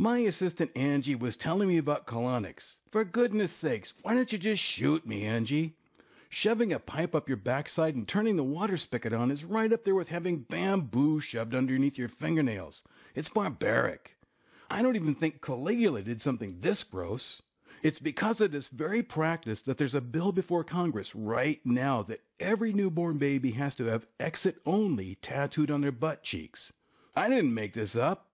My assistant Angie was telling me about colonics. For goodness sakes, why don't you just shoot me, Angie? Shoving a pipe up your backside and turning the water spigot on is right up there with having bamboo shoved underneath your fingernails. It's barbaric. I don't even think Caligula did something this gross. It's because of this very practice that there's a bill before Congress right now that every newborn baby has to have exit only tattooed on their butt cheeks. I didn't make this up.